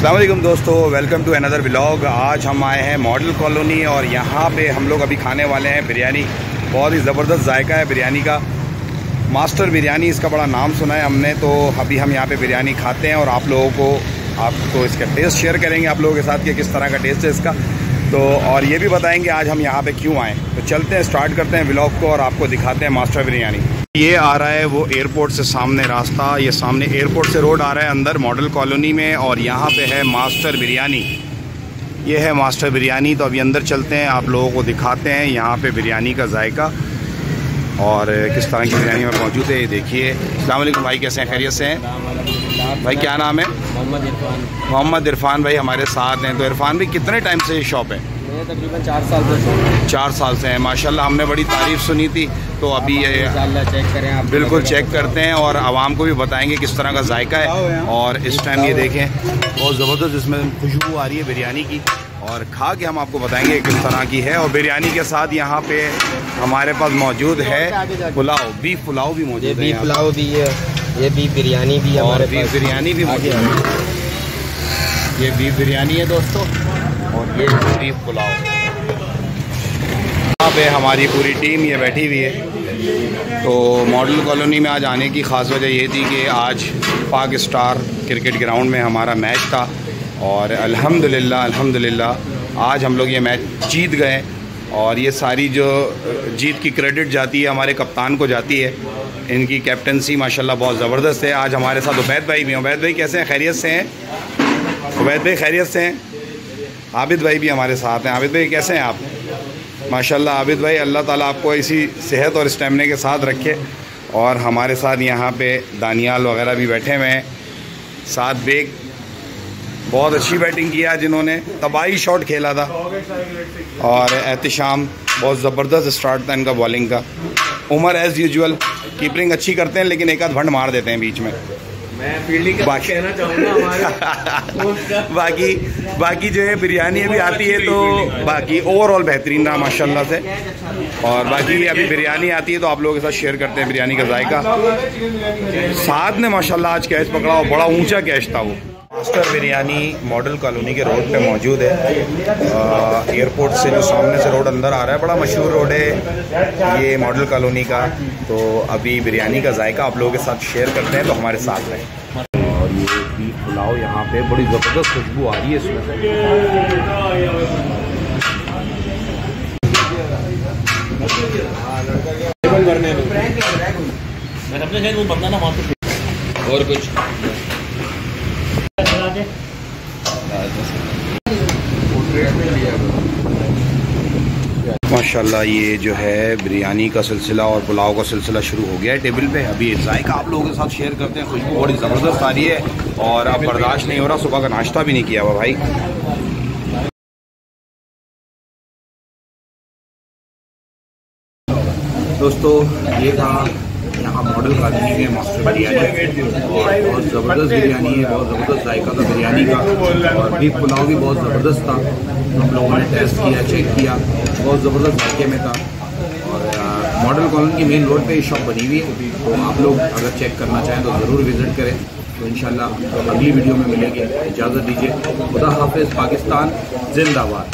असलम दोस्तों welcome to another blog आज हम आए हैं मॉडल कॉलोनी और यहाँ पे हम लोग अभी खाने वाले हैं बिरयानी। बहुत ही ज़बरदस्त जायका है बिरयानी का। मास्टर बिरयानी इसका बड़ा नाम सुना है हमने तो अभी हम यहाँ पे बिरयानी खाते हैं और आप लोगों को आपको इसका टेस्ट शेयर करेंगे आप लोगों के साथ कि किस तरह का टेस्ट है इसका। तो और ये भी बताएँगे आज हम यहाँ पर क्यों आएँ। तो चलते हैं स्टार्ट करते हैं ब्लॉग को और आपको दिखाते हैं मास्टर बिरयानी। ये आ रहा है वो एयरपोर्ट से सामने रास्ता ये सामने एयरपोर्ट से रोड आ रहा है अंदर मॉडल कॉलोनी में और यहाँ पे है मास्टर बिरयानी ये है मास्टर बिरयानी तो अभी अंदर चलते हैं आप लोगों को दिखाते हैं यहाँ पे बिरयानी का जायका और किस तरह की बिरयानी में मौजूद है ये देखिए। अल्लाम भाई कैसे हैं? खैरियत से हैं? भाई क्या नाम है? मोहम्मद इरफान। मोहम्मद इरफान भाई हमारे साथ हैं। तो इरफान भाई कितने टाइम से ये शॉप है? तकरीबन चार साल से चार साल से हैं माशाल्लाह हमने बड़ी तारीफ़ सुनी थी। तो अभी ये चेक करें आप। बिल्कुल चेक करते हैं और आवाम को भी बताएँगे किस तरह का जायका है। और इस टाइम ये देखें बहुत ज़बरदस्त इसमें खुशबू आ रही है बिरयानी की। और खा के हम आपको बताएँगे किस तरह की है। और बिरयानी के साथ यहाँ पे हमारे पास मौजूद है पुलाव बीफ पुलाव भी मौजूद है बीफ पुलाव भी है ये बीफ बिरयानी भी है और बीफ बिरयानी भी मौजूद है। ये बीफ बिरयानी है दोस्तों। और ये बीफ पुलाव। यहाँ पे हमारी पूरी टीम ये बैठी हुई है। तो मॉडल कॉलोनी में आज आने की ख़ास वजह ये थी कि आज पाक स्टार क्रिकेट ग्राउंड में हमारा मैच था और अल्हम्दुलिल्लाह अल्हम्दुलिल्लाह, आज हम लोग ये मैच जीत गए और ये सारी जो जीत की क्रेडिट जाती है हमारे कप्तान को जाती है। इनकी कैप्टनसी माशाल्लाह बहुत ज़बरदस्त है। आज हमारे साथ उबैद भाई भी हैं। उबैद भाई कैसे हैं? खैरियत से हैं? उबैद भाई खैरियत से हैं? आबिद भाई भी हमारे साथ हैं। आबिद भाई, कैसे हैं आप? माशाल्लाह, आबिद भाई, अल्लाह ताला आपको इसी सेहत और स्टेमिने के साथ रखे और हमारे साथ यहाँ पे दानियाल वगैरह भी बैठे हुए हैं। साथ बेग बहुत अच्छी बैटिंग किया जिन्होंने तबाही शॉट खेला था और एहतशाम, बहुत ज़बरदस्त स्टार्ट था इनका बॉलिंग का। उमर एज़ यूजल कीपरिंग अच्छी करते हैं, लेकिन एक आध भंड मार देते हैं बीच में। बाकी बाकी बाकी जो है बिरयानी अभी आती है तो बाकी ओवरऑल बेहतरीन रहा माशाल्लाह से। और बाकी अभी बिरयानी आती है तो आप लोगों के साथ शेयर करते हैं बिरयानी का जायका। साथ ने माशाल्लाह आज कैश पकड़ा और बड़ा ऊँचा कैश था वो। मास्टर बिरयानी मॉडल कॉलोनी के रोड पे मौजूद है। एयरपोर्ट से जो सामने से रोड अंदर आ रहा है, बड़ा मशहूर रोड है ये मॉडल कॉलोनी का। तो अभी बिरयानी का जायका आप लोगों के साथ शेयर करते हैं तो हमारे साथ रहें। और ये बीफ पुलाव यहाँ पे बड़ी ज़बरदस्त खुशबू आ रही है इसमें। और कुछ माशाल्लाह, ये जो है बिरयानी का सिलसिला और पुलाव का सिलसिला शुरू हो गया है टेबल पे। अभी जायका आप लोगों के साथ शेयर करते हैं, खुशबू बड़ी ज़बरदस्त आ रही है और अब बर्दाश्त नहीं हो रहा, सुबह का नाश्ता भी नहीं किया हुआ भाई। दोस्तों, ये था यहाँ मॉडल कॉलोनी में मास्टर बिरयानी और बहुत ज़बरदस्त बिरयानी है, बहुत ज़बरदस्त जायका था बिरयानी का, और बीफ पुलाव भी बहुत ज़बरदस्त था। हम लोगों ने टेस्ट किया चेक किया, बहुत ज़बरदस्त जायके में था। और मॉडल कॉलोनी की मेन रोड पे ये शॉप बनी हुई है। तो आप लोग अगर चेक करना चाहें तो ज़रूर विज़िट करें। तो इंशाल्लाह अगली वीडियो में मिलेंगे। इजाज़त दीजिए। खुदा हाफिज़, पाकिस्तान, जिंदाबाद।